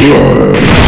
！Blood.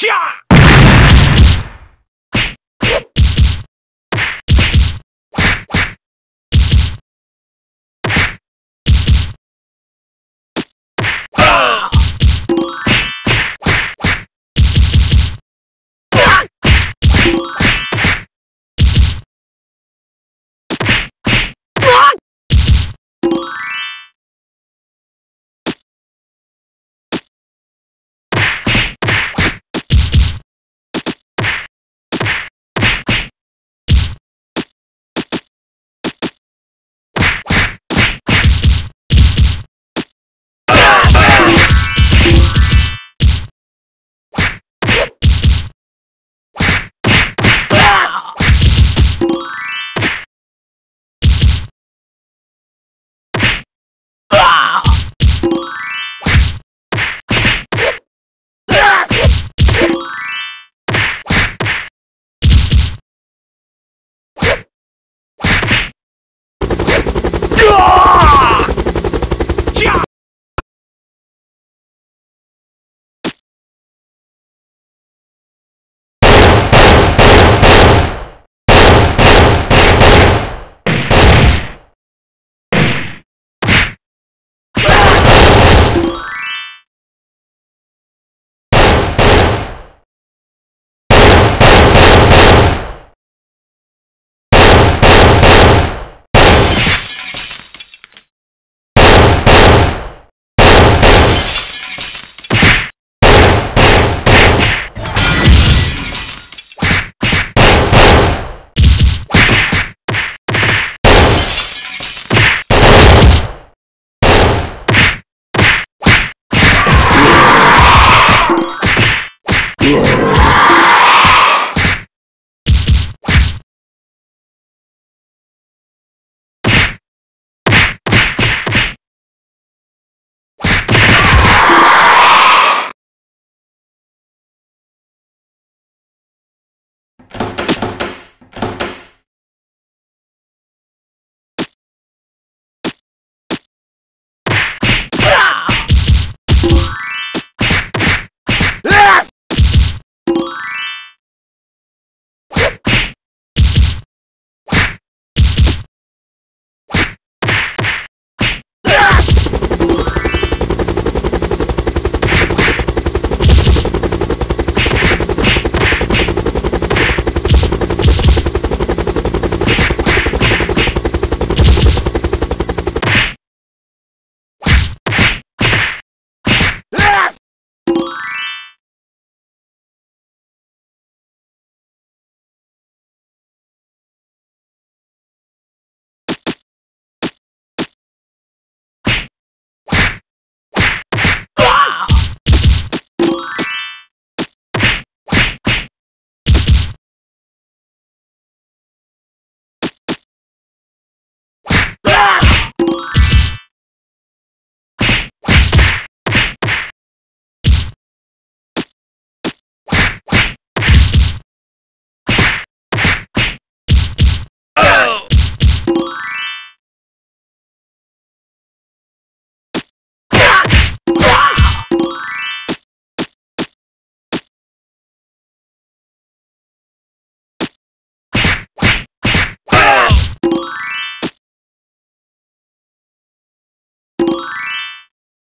Yeah!